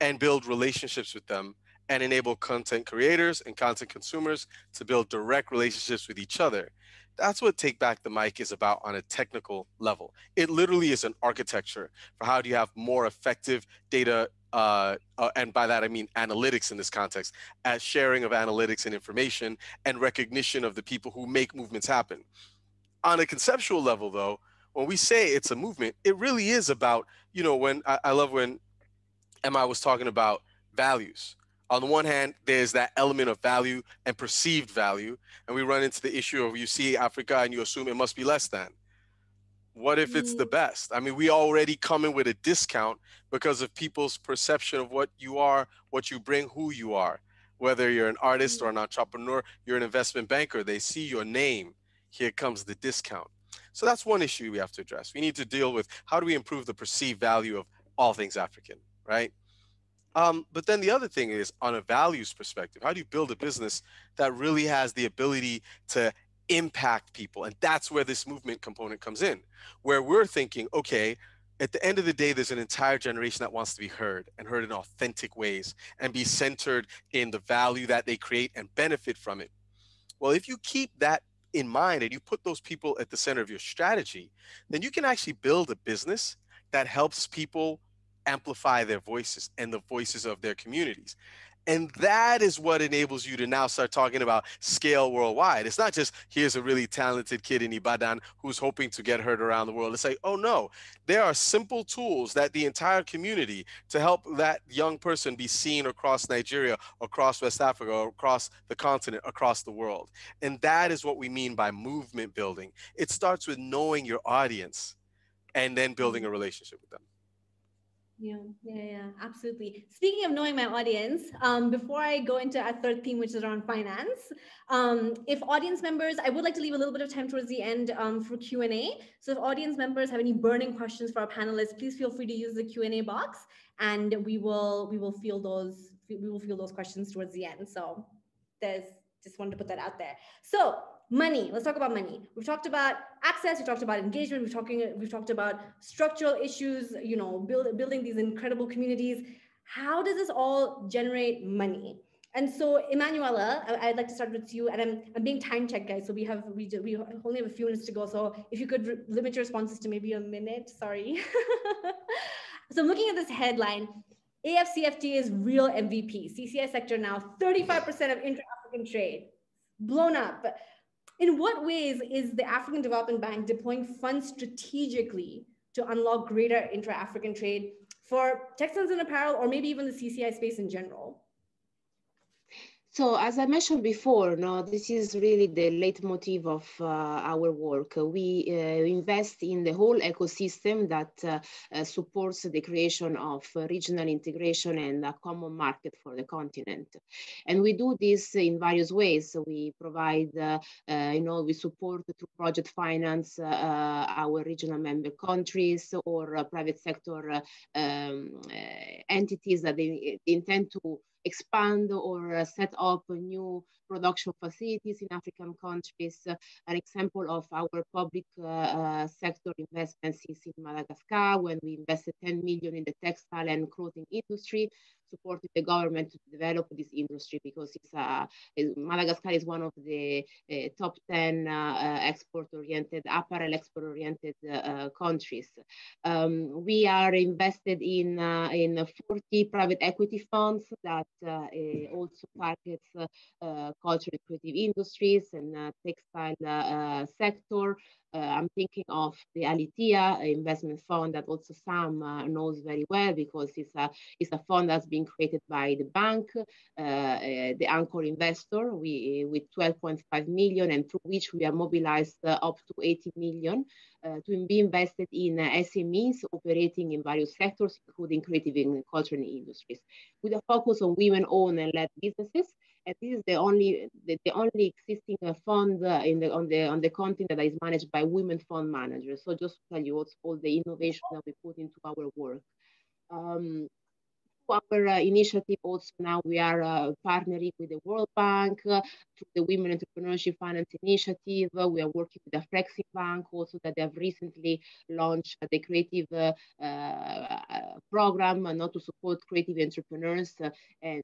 and build relationships with them and enable content creators and content consumers to build direct relationships with each other that's what Take Back the Mic is about on a technical level. It literally is an architecture for how do you have more effective data, uh, uh, and by that I mean analytics in this context, as sharing of analytics and information and recognition of the people who make movements happen. On a conceptual level, though, when we say it's a movement, it really is about, you know, when I, I love when Emma was talking about values on the one hand, there's that element of value and perceived value. And we run into the issue of you see Africa and you assume it must be less than. What if it's the mm. best? I mean, we already come in with a discount because of people's perception of what you are, what you bring, who you are. Whether you're an artist or an entrepreneur, you're an investment banker, they see your name. Here comes the discount. So that's one issue we have to address. We need to deal with how do we improve the perceived value of all things African, right? Um, but then the other thing is on a values perspective, how do you build a business that really has the ability to impact people? And that's where this movement component comes in, where we're thinking, okay, at the end of the day, there's an entire generation that wants to be heard and heard in authentic ways and be centered in the value that they create and benefit from it. Well, if you keep that in mind and you put those people at the center of your strategy, then you can actually build a business that helps people amplify their voices and the voices of their communities. And that is what enables you to now start talking about scale worldwide. It's not just here's a really talented kid in Ibadan who's hoping to get heard around the world. It's like, oh no, there are simple tools that the entire community to help that young person be seen across Nigeria, across West Africa, across the continent, across the world. And that is what we mean by movement building. It starts with knowing your audience and then building mm-hmm. a relationship with them. Yeah, yeah, yeah, absolutely. Speaking of knowing my audience, um, before I go into our third theme, which is around finance, um, if audience members, I would like to leave a little bit of time towards the end um, for Q&A. So if audience members have any burning questions for our panelists, please feel free to use the Q&A box and we will we will field those we will field those questions towards the end. So there's just wanted to put that out there. So money let's talk about money we've talked about access we talked about engagement we've talking we've talked about structural issues you know build, building these incredible communities how does this all generate money and so Emanuela, I'd like to start with you, and I'm, I'm being time checked, guys. So we have we, do, we only have a few minutes to go. So if you could limit your responses to maybe a minute, sorry. so I'm looking at this headline, AFCFTA is real MVP. CCI sector now 35% of intra-African trade, blown up. In what ways is the African Development Bank deploying funds strategically to unlock greater intra-African trade for textiles and apparel, or maybe even the CCI space in general? So as I mentioned before, no, this is really the leitmotif of uh, our work. We uh, invest in the whole ecosystem that uh, uh supports the creation of regional integration and a common market for the continent. And we do this in various ways. So we provide, uh, uh, you know, we support through project finance our regional member countries or private sector um, entities that they intend to expand or uh, set up a new production facilities in African countries. Uh, an example of our public uh, sector investments is in Madagascar when we invested 10 million in the textile and clothing industry supported the government to develop this industry because it's Madagascar is one of the uh, top 10 uh, uh export-oriented, apparel export-oriented uh, countries. Um, we are invested in, uh, in 40 private equity funds that also targets cultural creative industries and textile sector. Uh, I'm thinking of the Alitheia investment fund that also Sam uh, knows very well because it's a, it's a fund that's been created by the bank, uh, uh the anchor investor, we, with 12.5 million and through which we are mobilized uh, up to 80 million uh, to be invested in SMEs operating in various sectors, including creative and cultural industries, with a focus on women-owned and led businesses this is the only the, the only existing uh, fund uh, in the on the on the continent that is managed by women fund managers. So just to tell you what's all the innovation that we put into our work. Um, our uh, initiative also now we are uh, partnering with the World Bank uh, through the Women Entrepreneurship Finance Initiative. Uh, we are working with the Flexi Bank also that they have recently launched the creative uh, uh, program not to support creative entrepreneurs and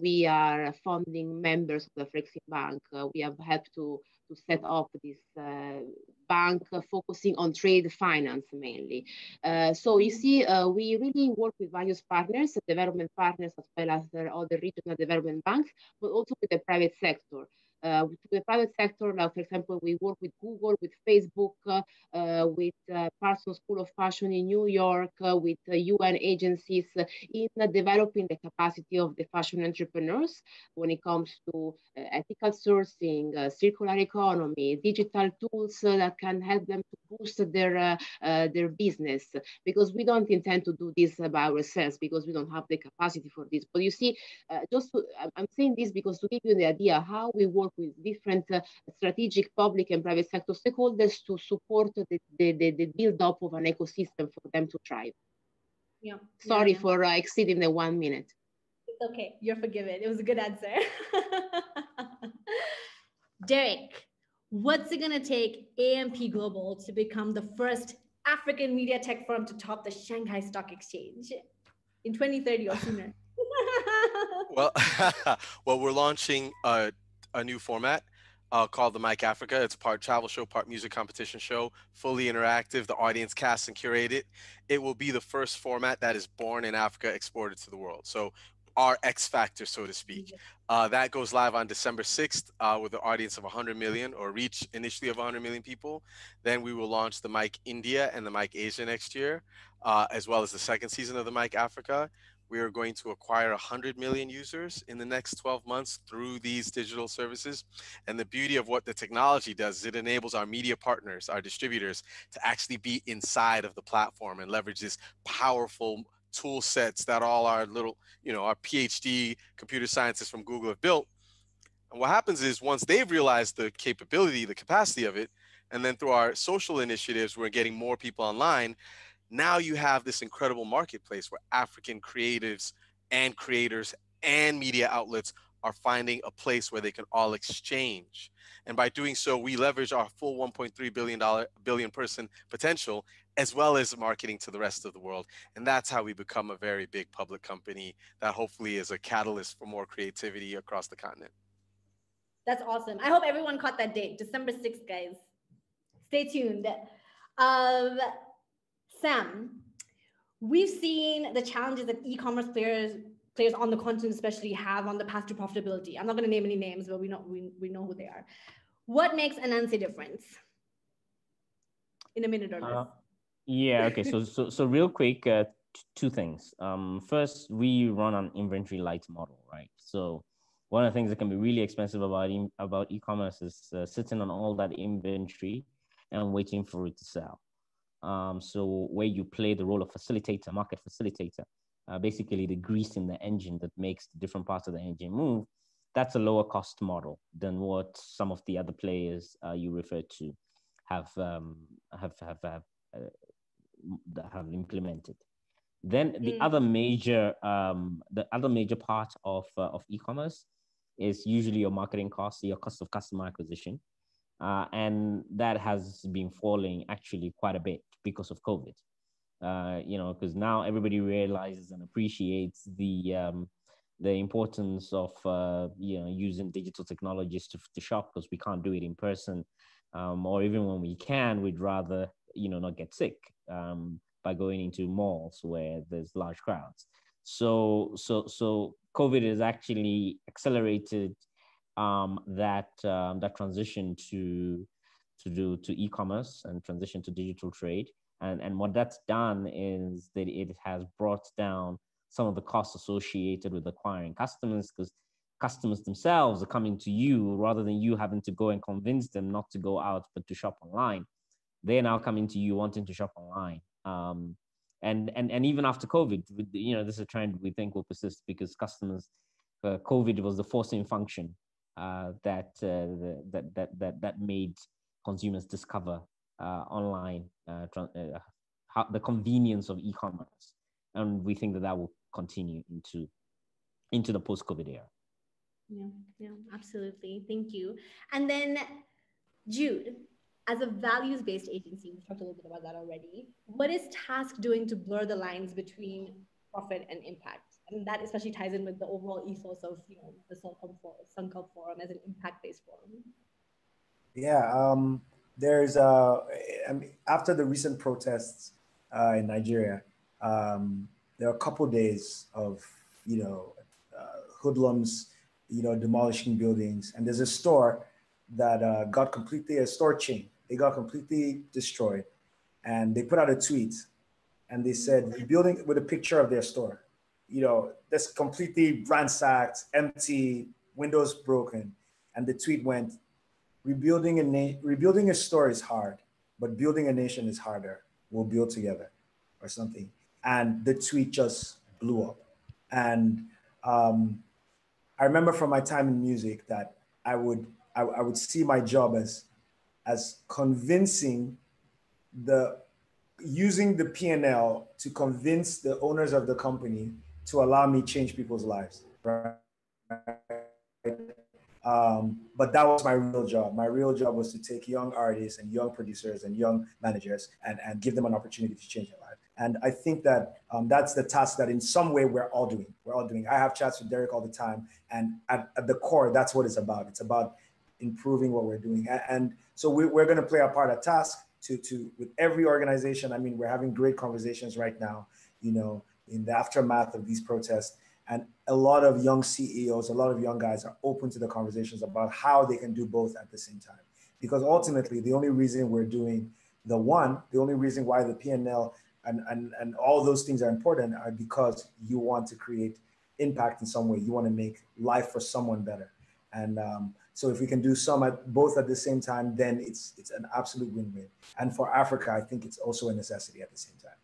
we are funding members of the Flexi Bank. we have helped to to set up this uh, bank focusing on trade finance mainly. Uh, so you see, uh, we really work with various partners, development partners, as well as other regional development banks, but also with the private sector Uh, to the private sector. Now, for example, we work with Google, with Facebook, uh, uh, with uh, Parsons School of Fashion in New York, uh, with uh, UN agencies uh, in developing the capacity of the fashion entrepreneurs when it comes to ethical sourcing, circular economy, digital tools that can help them to boost their their business. Because we don't intend to do this by ourselves because we don't have the capacity for this. But you see, just to, I'm saying this because to give you the idea how we work with different uh, strategic public and private sector stakeholders to support the, the, the, the build up of an ecosystem for them to thrive. Yeah. Sorry yeah. for uh, exceeding the one minute. It's okay. You're forgiven. It was a good answer. Derek, what's it going to take AMP Global to become the first African media tech firm to top the Shanghai Stock Exchange in 2030 or sooner? well, well, we're launching uh, a new format uh, called the Mic Africa. It's part travel show, part music competition show, fully interactive. The audience casts and curate it. It will be the first format that is born in Africa, exported to the world. So our X factor, so to speak. Uh, that goes live on December 6th uh, with an audience of 100 million or reach initially of 100 million people. Then we will launch the Mic India and the Mic Asia next year, uh, as well as the second season of the Mic Africa we are going to acquire 100 million users in the next 12 months through these digital services. And the beauty of what the technology does is it enables our media partners, our distributors, to actually be inside of the platform and leverage this powerful tool sets that all our little, you know, our PhD computer scientists from Google have built. And what happens is once they've realized the capability, the capacity of it, and then through our social initiatives, we're getting more people online now you have this incredible marketplace where African creatives and creators and media outlets are finding a place where they can all exchange. And by doing so, we leverage our full 1.3 billion dollar billion person potential as well as marketing to the rest of the world. And that's how we become a very big public company that hopefully is a catalyst for more creativity across the continent. That's awesome. I hope everyone caught that date, December 6th, guys. Stay tuned. Um, Sam, we've seen the challenges that e-commerce players players on the continent especially have on the path to profitability. I'm not going to name any names, but we know we, we know who they are. what makes Anansi difference? In a minute or less. Uh, yeah. Okay. so so so real quick, uh, two things. Um, first, we run an inventory light model, right? So one of the things that can be really expensive about e- about e-commerce is uh, sitting on all that inventory and waiting for it to sell. Um, so where you play the role of facilitator, market facilitator, uh, basically the grease in the engine that makes the different parts of the engine move. That's a lower cost model than what some of the other players uh, you referred to have um, have have have, uh, have implemented. Then the mm. other major um, the other major part of uh, of e-commerce is usually your marketing costs, your cost of customer acquisition, uh, and that has been falling actually quite a bit because of COVID. Uh, you know, because now everybody realizes and appreciates the um, the importance of uh, you know using digital technologies to, to shop because we can't do it in person, um, or even when we can, we'd rather you know not get sick um, by going into malls where there's large crowds. So so so COVID has actually accelerated um, that um, that transition to to do to e-commerce and transition to digital trade. And, and what that's done is that it has brought down some of the costs associated with acquiring customers because customers themselves are coming to you rather than you having to go and convince them not to go out but to shop online. They're now coming to you wanting to shop online. Um, and, and, and even after COVID, you know, this is a trend we think will persist because customers, uh, COVID was the forcing function that, uh, that, that, that, that made consumers discover uh, online uh, uh, how, the convenience of e-commerce. And we think that that will continue into into the post-covid era. Yeah yeah absolutely. Thank you. And then jude as a values-based agency we've talked a little bit about that already. What is task doing to blur the lines between profit and impact and that especially ties in with the overall ethos of you know the Sankalp Forum as an impact-based forum yeah um there's uh, I mean, after the recent protests uh, in Nigeria, um, there are a couple days of you know uh, hoodlums, you know, demolishing buildings, and there's a store that uh, got completely a store chain. They got completely destroyed, and they put out a tweet, and they said rebuilding with a picture of their store. You know, that's completely ransacked, empty, windows broken, and the tweet went, rebuilding a na- rebuilding a store is hard, but building a nation is harder. We'll build together, or something. And the tweet just blew up. And um, I remember from my time in music that I would I, I would see my job as as convincing the using the P&L to convince the owners of the company to allow me change people's lives. Right? Um, but that was my real job. My real job was to take young artists and young producers and young managers and, and give them an opportunity to change their life. And I think that um, that's the task that in some way we're all doing. We're all doing. I have chats with Derek all the time. And at, at the core, that's what it's about. It's about improving what we're doing. And, and so we, we're going to play a part of task to, to with every organization. I mean, we're having great conversations right now, you know, in the aftermath of these protests and a lot of young CEOs, a lot of young guys are open to the conversations about how they can do both at the same time. Because ultimately, the only reason we're doing the one, the only reason why the PNL and, and, and all those things are important are because you want to create impact in some way. You want to make life for someone better. And um, so if we can do some at both at the same time, then it's it's an absolute win-win. And for Africa, I think it's also a necessity at the same time.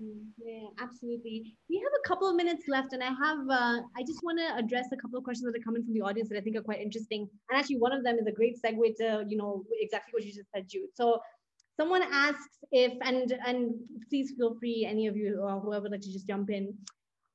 Yeah, absolutely. We have a couple of minutes left, and I have uh, I just want to address a couple of questions that are coming from the audience that I think are quite interesting. And actually, one of them is a great segue to you know exactly what you just said, Jude. So, someone asks if, and and please feel free, any of you or whoever would like to just jump in.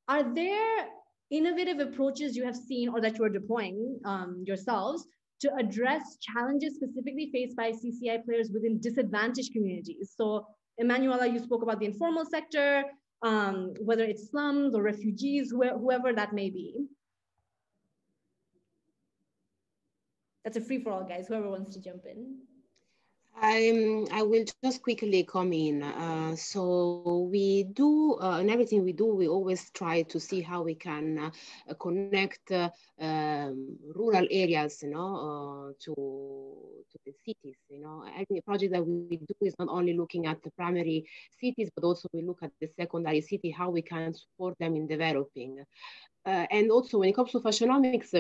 Are there innovative approaches you have seen or that you are deploying um, yourselves to address challenges specifically faced by CCI players within disadvantaged communities? So Emanuela, you spoke about the informal sector, um, whether it's slums or refugees, wh whoever that may be. That's a free for all, guys, whoever wants to jump in. I, I will just quickly come in. Uh, so we do, uh, in everything we do, we always try to see how we can uh, connect uh, um, rural areas, you know, uh, to, to the cities, you know. Every project that we do is not only looking at the primary cities, but also we look at the secondary city, how we can support them in developing. Uh, and also when it comes to fashionomics,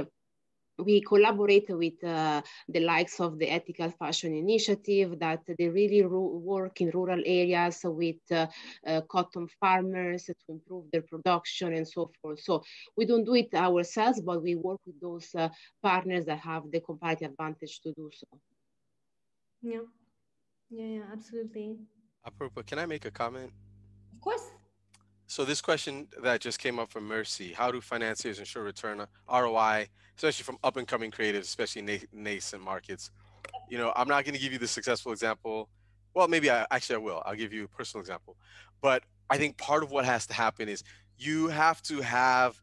we collaborate with uh, the likes of the Ethical Fashion Initiative that they really work in rural areas with uh, uh, cotton farmers to improve their production and so forth. So we don't do it ourselves, but we work with those uh, partners that have the competitive advantage to do so. Yeah, yeah, yeah, absolutely. Apropos, can I make a comment? Of course. So this question that just came up from Mercy, how do financiers ensure return uh, ROI, especially from up and coming creatives, especially in nascent markets? You know, I'm not going to give you the successful example. Well, maybe I actually I will. I'll give you a personal example. But I think part of what has to happen is you have to have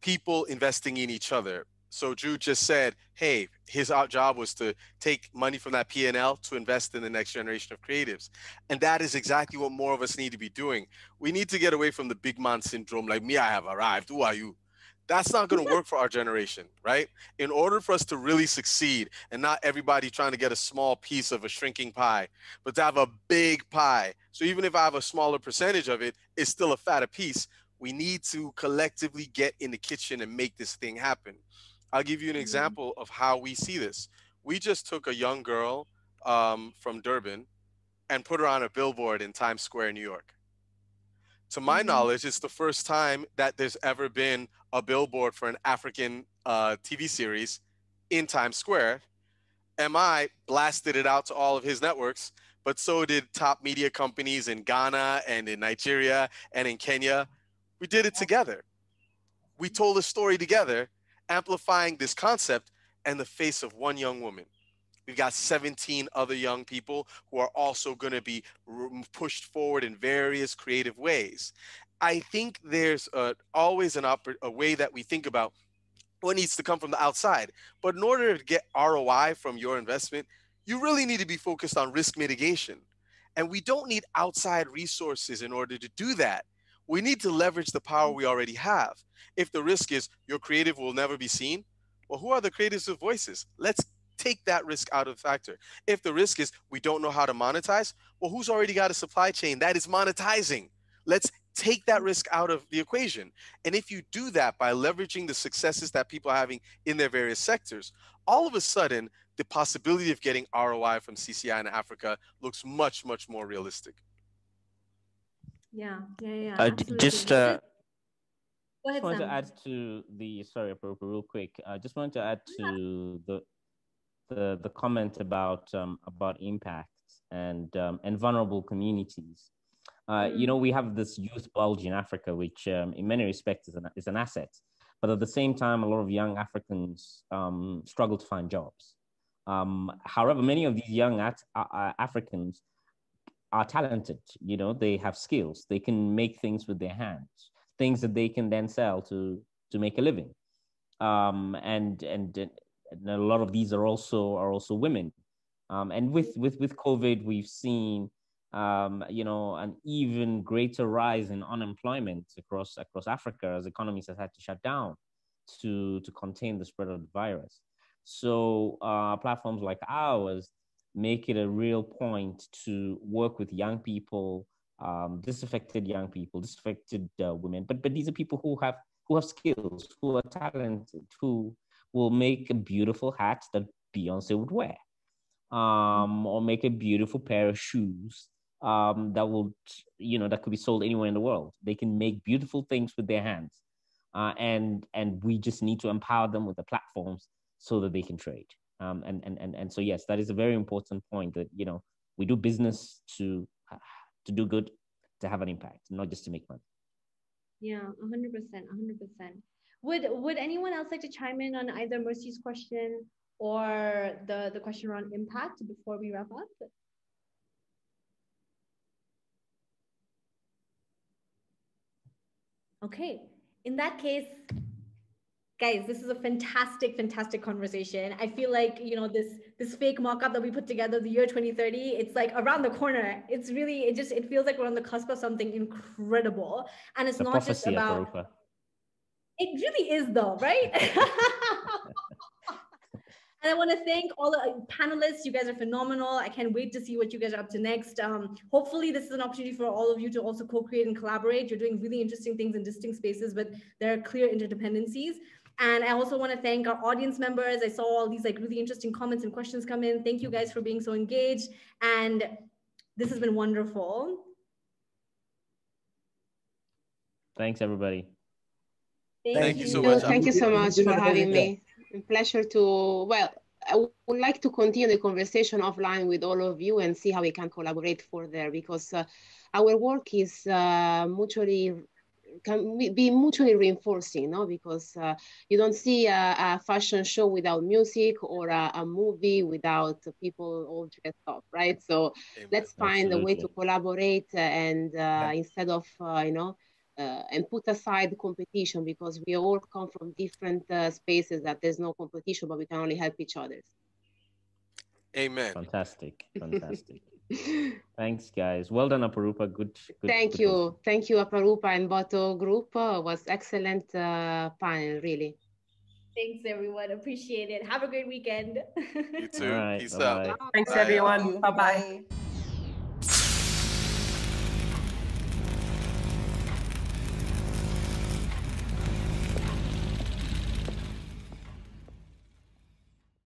people investing in each other so Drew just said, hey, his job was to take money from that P&L to invest in the next generation of creatives. And that is exactly what more of us need to be doing. We need to get away from the big man syndrome, like me, I have arrived. Who are you? That's not going to work for our generation, right? In order for us to really succeed and not everybody trying to get a small piece of a shrinking pie, but to have a big pie. So even if I have a smaller percentage of it, it's still a fatter piece. We need to collectively get in the kitchen and make this thing happen. I'll give you an mm-hmm. example of how we see this. We just took a young girl um, from Durban and put her on a billboard in Times Square, New York. To my mm-hmm. knowledge, it's the first time that there's ever been a billboard for an African uh, TV series in Times Square. MI blasted it out to all of his networks, but so did top media companies in Ghana and in Nigeria and in Kenya. We did it together. We told a story together amplifying this concept and the face of one young woman. We've got 17 other young people who are also going to be pushed forward in various creative ways. I think there's a, always an oper- a way that we think about what needs to come from the outside. But in order to get ROI from your investment, you really need to be focused on risk mitigation. And we don't need outside resources in order to do that. We need to leverage the power we already have. If the risk is your creative will never be seen, well, who are the creatives with voices? Let's take that risk out of the factor. If the risk is we don't know how to monetize, well, who's already got a supply chain that is monetizing? Let's take that risk out of the equation. And if you do that by leveraging the successes that people are having in their various sectors, all of a sudden, the possibility of getting ROI from CCI in Africa looks much, much more realistic. Yeah, yeah, yeah. Uh, just uh, Go ahead, wanted Sam. to add to the sorry, real quick. I just wanted to add to the the the comment about um, about impact and um, and vulnerable communities. Uh, mm. You know, we have this youth bulge in Africa, which um, in many respects is an, is an asset. But at the same time, a lot of young Africans um, struggle to find jobs. Um, however, many of these young at, uh, Africans are talented you know they have skills they can make things with their hands things that they can then sell to to make a living. Um, and, and and a lot of these are also are also women. Um, and with with with covid we've seen um, you know an even greater rise in unemployment across across africa as economies have had to shut down to to contain the spread of the virus. So uh, platforms like ours make it a real point to work with young people, um, disaffected young people, disaffected uh, women. But but these are people who have who have skills, who are talented, who will make a beautiful hat that Beyonce would wear, um, or make a beautiful pair of shoes um, that will you know that could be sold anywhere in the world. They can make beautiful things with their hands, uh, and and we just need to empower them with the platforms so that they can trade. Um, and, and, and, and so, yes, that is a very important point that, you know, we do business to, to do good, to have an impact, not just to make money. Yeah, 100%, 100%. Would, would anyone else like to chime in on either Mercy's question or the, the question around impact before we wrap up? Okay, in that case, guys this is a fantastic fantastic conversation i feel like you know this this fake mock-up that we put together the year 2030 it's like around the corner it's really it just it feels like we're on the cusp of something incredible and it's The not just about it really is though right And I want to thank all the panelists. You guys are phenomenal. I can't wait to see what you guys are up to next. Um, hopefully, this is an opportunity for all of you to also co-create and collaborate. You're doing really interesting things in distinct spaces, but there are clear interdependencies. And I also want to thank our audience members. I saw all these like really interesting comments and questions come in. Thank you guys for being so engaged. And this has been wonderful. Thanks, everybody. Thank you so No, much. Thank you so much for having me. A pleasure to, well, I would like to continue the conversation offline with all of you and see how we can collaborate further because uh, our work is uh, mutually can be mutually reinforcing, no? Because uh, you don't see a, a, fashion show without music or a, a, movie without people all dressed up, right? So Amen. let's find Absolutely. a way to collaborate and uh, instead of, uh, you know, uh, and put aside competition because we all come from different uh, spaces that there's no competition, but we can only help each other. Amen. Fantastic. Fantastic. Thanks, guys. Well done, Aparupa. Good. good Thank good you. Thank you, Aparupa and Boto group. Uh, was excellent uh, panel, really. Thanks, everyone. Appreciate it. Have a great weekend. You too. All right, Peace bye-bye. out. Thanks, Bye. everyone. Bye bye. Bye.